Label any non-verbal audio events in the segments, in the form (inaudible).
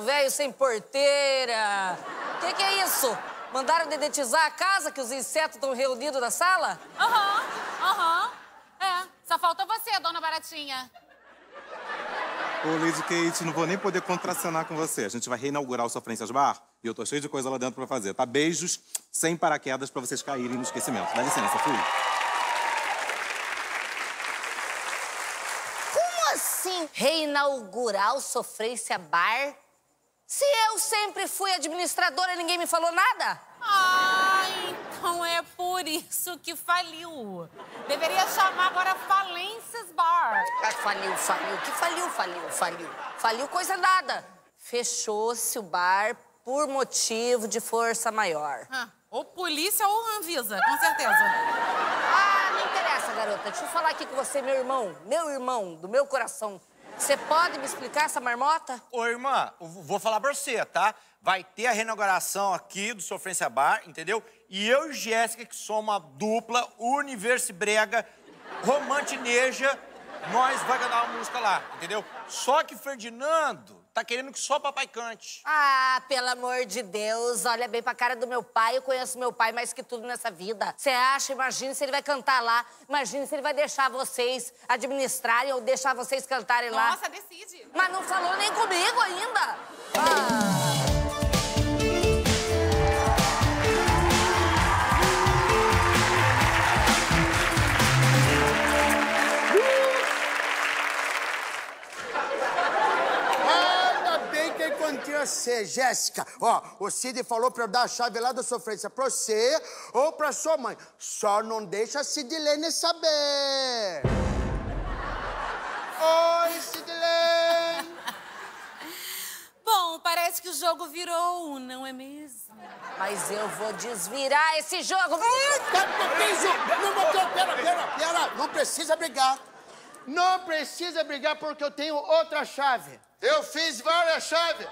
velho sem porteira. O que, que é isso? Mandaram dedetizar a casa que os insetos estão reunidos na sala? Aham, aham. É, só faltou você, dona Baratinha. Ô, Lady Kate, não vou nem poder contracenar com você. A gente vai reinaugurar o Sofrências Bar e eu tô cheio de coisa lá dentro pra fazer, tá? Beijos sem paraquedas pra vocês caírem no esquecimento. Dá licença, fui. Como assim reinaugurar o Sofrência Bar? Se eu sempre fui administradora ninguém me falou nada? Ah, então é por isso que faliu. Deveria chamar agora Falências Bar. Ah, faliu, faliu. Que faliu, faliu, faliu. Faliu coisa nada. Fechou-se o bar por motivo de força maior. Ah, ou polícia ou Anvisa, com certeza. Ah, não interessa, garota. Deixa eu falar aqui com você, meu irmão. Meu irmão, do meu coração. Você pode me explicar essa marmota? Ô, irmã, vou falar pra você, tá? Vai ter a reinauguração aqui do Sofrência Bar, entendeu? E eu e Jéssica, que somos uma dupla universibrega, romantineja, nós vai cantar uma música lá, entendeu? Só que Ferdinando tá querendo que só papai cante. Ah, pelo amor de Deus, olha bem pra cara do meu pai. Eu conheço meu pai mais que tudo nessa vida. Você acha? Imagine se ele vai cantar lá. Imagine se ele vai deixar vocês administrarem ou deixar vocês cantarem lá. Nossa, decide. Mas não falou nem comigo ainda. Ah. Você, Jéssica. Ó, o Cid falou pra eu dar a chave lá da sofrência pra você ou pra sua mãe. Só não deixa a Sidilene saber. (laughs) Oi, Sidilene. Bom, parece que o jogo virou um, não é mesmo? Mas eu vou desvirar esse jogo. Não bateu, pera, pera, pera. Não precisa brigar. Não precisa brigar porque eu tenho outra chave. Eu fiz várias chaves.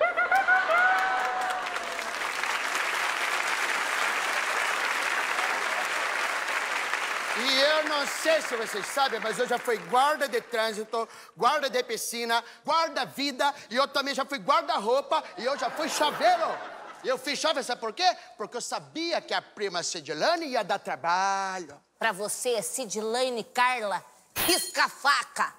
E eu não sei se vocês sabem, mas eu já fui guarda de trânsito, guarda de piscina, guarda-vida, e eu também já fui guarda-roupa, e eu já fui chaveiro. E eu fiz chave, sabe por quê? Porque eu sabia que a prima Sidilane ia dar trabalho. Pra você, Sidlaine Carla, risca a faca.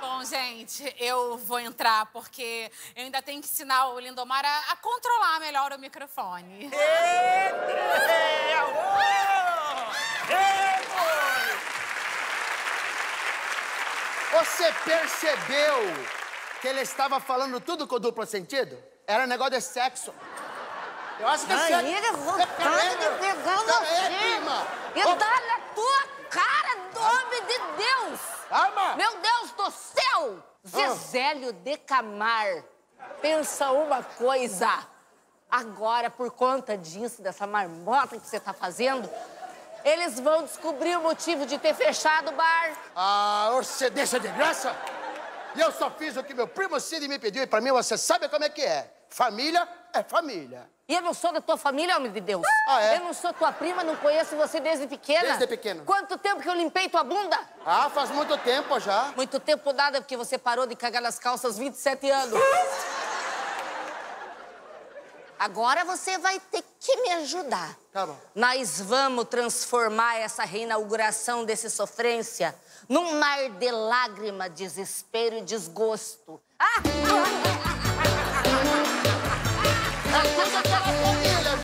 Bom, gente, eu vou entrar porque eu ainda tenho que ensinar o Lindomar a, a controlar melhor o microfone. Você percebeu que ele estava falando tudo com duplo sentido? Era negócio de sexo. Eu acho que é sexo. Aí, vontade de pegar Pera aí, você. prima. E dar na tua cara, nome de Deus. Calma. Meu Deus do céu! Zezélio de Camar. Pensa uma coisa. Agora, por conta disso, dessa marmota que você tá fazendo, eles vão descobrir o motivo de ter fechado o bar. Ah, você deixa de graça? E eu só fiz o que meu primo Cid me pediu. E pra mim, você sabe como é que é. Família é família. E eu não sou da tua família, homem de Deus. Ah, é? Eu não sou tua prima, não conheço você desde pequena. Desde pequeno. Quanto tempo que eu limpei tua bunda? Ah, faz muito tempo já. Muito tempo nada, porque você parou de cagar nas calças aos 27 anos. Agora você vai ter que me ajudar. Tá bom. Nós vamos transformar essa reinauguração desse sofrência num mar de lágrima, desespero e desgosto. Ah! (laughs) ハハハハ!